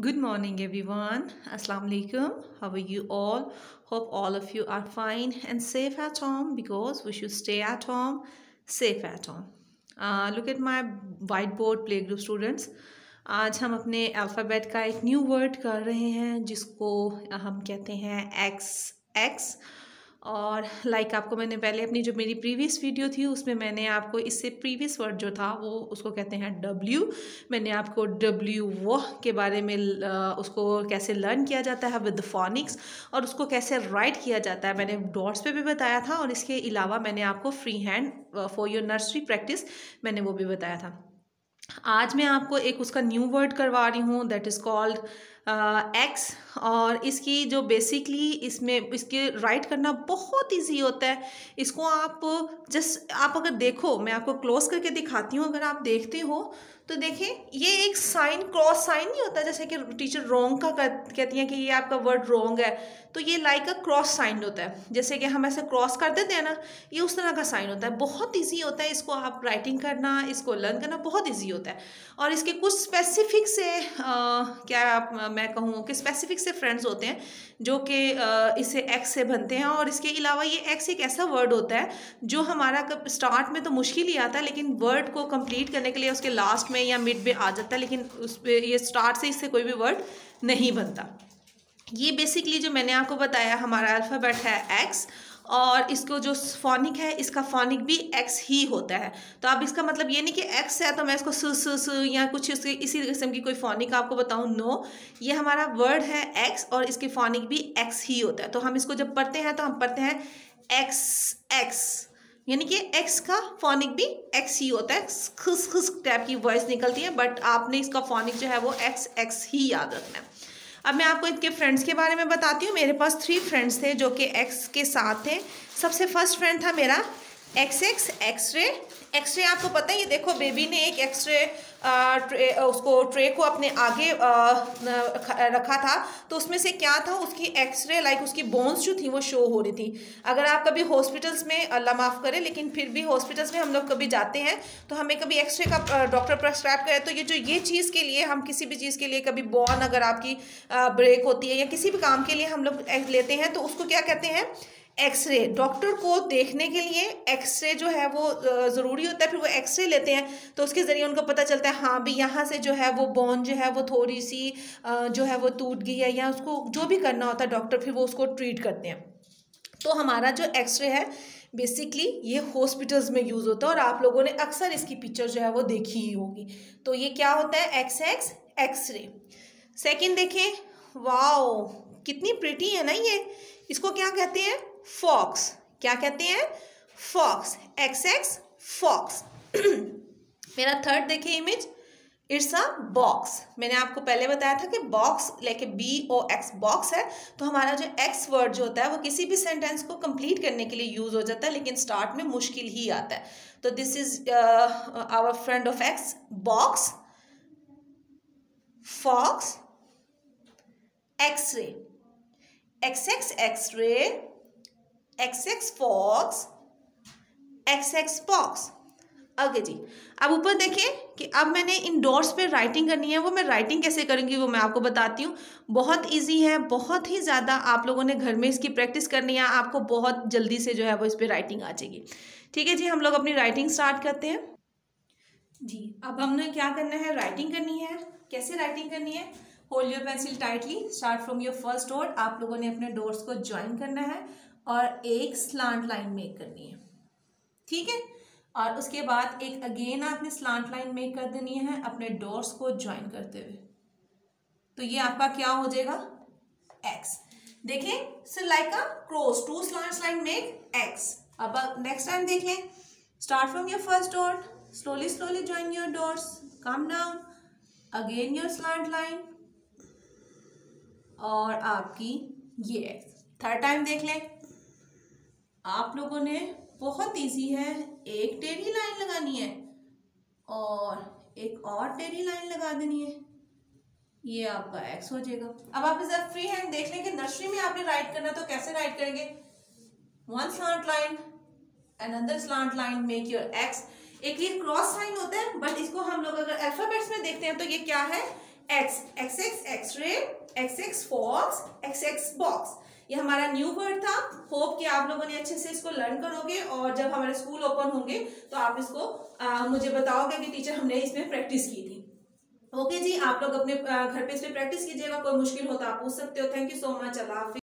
Good morning, everyone. Assalamu alaikum. How are you all? Hope all of you are fine and safe at home because we should stay at home, safe at home. Uh, look at my whiteboard playgroup students. आज हम अपने alphabet का एक new word कर रहे हैं जिसको हम कहते हैं एक्स एक्स और लाइक like आपको मैंने पहले अपनी जो मेरी प्रीवियस वीडियो थी, उसमें मैंने आपको इससे प्रीवियस वर्ड जो था, वो उसको कहते हैं डब्ल्यू मैंने आपको डब्ल्यू वो के बारे में उसको कैसे लर्न किया जाता है विद फॉनिक्स और उसको कैसे राइट किया जाता है मैंने डॉट्स पे भी बताया था और इसके अलावा मैंने आपको free hand for your nursery practice मैंने वो भी बताया था। आज मैं आपको एक उसका न्यू वर्ड करवा रही हूँ दैट इज़ कॉल्ड एक्स और इसकी जो बेसिकली इसमें इसके राइट करना बहुत इजी होता है। इसको आप जस्ट आप अगर देखो मैं आपको क्लोज करके दिखाती हूँ अगर आप देखते हो तो देखें ये एक साइन क्रॉस साइन नहीं होता जैसे कि टीचर रोंग का कहती हैं कि ये आपका वर्ड रोंग है तो ये लाइक अ क्रॉस साइन होता है। जैसे कि हम ऐसे क्रॉस कर देते हैं ना ये उस तरह का साइन होता है। बहुत ईजी होता है इसको आप राइटिंग करना इसको लर्न करना बहुत ईजी होता है। और इसके कुछ स्पेसिफिक से आ, क्या मैं कहूँ कि स्पेसिफिक से फ्रेंड्स होते हैं, जो कि इसे एक्स से बनते हैं और इसके अलावा ये एक्स एक ऐसा वर्ड होता है, जो हमारा कब स्टार्ट में तो मुश्किल ही आता है, लेकिन वर्ड को कंप्लीट करने के लिए उसके लास्ट में या मिड में आ जाता है, लेकिन उस पर ये स्टार्ट से इससे कोई भी वर्ड नहीं बनता। ये बेसिकली जो मैंने आपको बताया, हमारा अल्फ़ाबेट है एक्स और इसको जो फोनिक है, इसका फोनिक भी एक्स ही होता है। तो अब इसका मतलब ये नहीं कि एक्स है तो मैं इसको स स स या कुछ इसके इसी किस्म की कोई फोनिक आपको बताऊँ नो ये हमारा वर्ड है एक्स और इसके फोनिक भी एक्स ही होता है। तो हम इसको जब पढ़ते हैं तो हम पढ़ते हैं एक्स एक्स यानी कि एक्स का फोनिक भी एक्स ही होता है। खुस खुस टाइप की वॉइस निकलती है बट आपने इसका फोनिक जो है वो एक्स एक्स ही याद रखना है। अब मैं आपको इनके फ्रेंड्स के बारे में बताती हूँ। मेरे पास थ्री फ्रेंड्स थे जो कि एक्स के साथ थे। सबसे फ़र्स्ट फ्रेंड था मेरा एक्स एक्स एक्सरे एक्सरे आपको पता है ये देखो बेबी ने एक एक्सरे ट्रे उसको ट्रे को अपने आगे आ, रखा था। तो उसमें से क्या था उसकी एक्सरे लाइक उसकी बोन्स जो थी वो शो हो रही थी। अगर आप कभी हॉस्पिटल्स में अल्लाह माफ़ करें लेकिन फिर भी हॉस्पिटल्स में हम लोग कभी जाते हैं तो हमें कभी एक्सरे का डॉक्टर प्रेस्क्राइब करे तो ये जो ये चीज़ के लिए हम किसी भी चीज़ के लिए कभी बॉन अगर आपकी ब्रेक होती है या किसी भी काम के लिए हम लोग लेते हैं तो उसको क्या कहते हैं? एक्सरे डॉक्टर को देखने के लिए एक्सरे जो है वो ज़रूरी होता है, फिर वो एक्सरे लेते हैं तो उसके ज़रिए उनको पता चलता है हाँ भी यहाँ से जो है वो बोन जो है वो थोड़ी सी जो है वो टूट गई है, या उसको जो भी करना होता है डॉक्टर फिर वो उसको ट्रीट करते हैं। तो हमारा जो एक्सरे है बेसिकली ये हॉस्पिटल्स में यूज़ होता है और आप लोगों ने अक्सर इसकी पिक्चर जो है वो देखी ही होगी। तो ये क्या होता है? एक्स एक्स एक्सरे सेकेंड देखें वाओ कितनी प्रिटी है ना ये। इसको क्या कहते हैं? फॉक्स। क्या कहते हैं? फॉक्स। X X fox. मेरा थर्ड देखिए इमेज इट्स अ बॉक्स मैंने आपको पहले बताया था कि बॉक्स लेके बी ओ एक्स बॉक्स है तो हमारा जो एक्स वर्ड जो होता है, वो किसी भी सेंटेंस को कंप्लीट करने के लिए यूज़ हो जाता है, लेकिन स्टार्ट में मुश्किल ही आता है। तो this is our friend of X box fox X-ray X X X-ray X X fox X X box okay जी, अब ऊपर देखें कि अब मैंने इन डॉट्स पे राइटिंग करनी है, वो मैं राइटिंग कैसे करूँगी वो मैं आपको बताती हूँ। बहुत इजी है, बहुत ही ज़्यादा आप लोगों ने घर में इसकी प्रैक्टिस करनी है, आपको बहुत जल्दी से जो है वो इस पर राइटिंग आ जाएगी। ठीक है जी, हम लोग अपनी राइटिंग स्टार्ट करते हैं। जी, अब हमने क्या करना है? राइटिंग करनी है। कैसे राइटिंग करनी है? Hold your pencil tightly start from your first door आप लोगों ने अपने डोर्स को ज्वाइन करना है। और एक स्लांट लाइन मेक करनी है। ठीक है? और उसके बाद एक अगेन आपने स्लांट लाइन मेक कर देनी है अपने डोर्स को ज्वाइन करते हुए। तो ये आपका क्या हो जाएगा? एक्स देखें sir like a cross two slant line make X अब नेक्स्ट टाइम देख लें। Start from your first door slowly slowly join your doors come down again your slant line और आपकी ये। एक्स थर्ड टाइम देख लें। आप लोगों ने बहुत इजी है, एक टेढ़ी लाइन लगानी है और एक और टेढ़ी लाइन लगा देनी है। ये आपका एक्स हो जाएगा। अब आप इसे फ्री हैंड देख लेंगे नर्सरी में आपने राइट करना तो कैसे राइट करेंगे? वन स्लांट लाइन अंदर slant line make your X एक ये क्रॉस साइन होता है बट इसको हम लोग अगर अल्फाबेट्स में देखते हैं तो ये क्या है? X X X X-ray X X fox X X box ये हमारा न्यू वर्ड था। होप कि आप लोगों ने अच्छे से इसको लर्न करोगे और जब हमारे स्कूल ओपन होंगे तो आप इसको आ, मुझे बताओगे कि टीचर हमने इसमें प्रैक्टिस की थी। ओके जी आप लोग अपने घर पे इसमें पर प्रैक्टिस कीजिएगा कोई मुश्किल हो तो आप पूछ सकते हो। Thank you so much Allah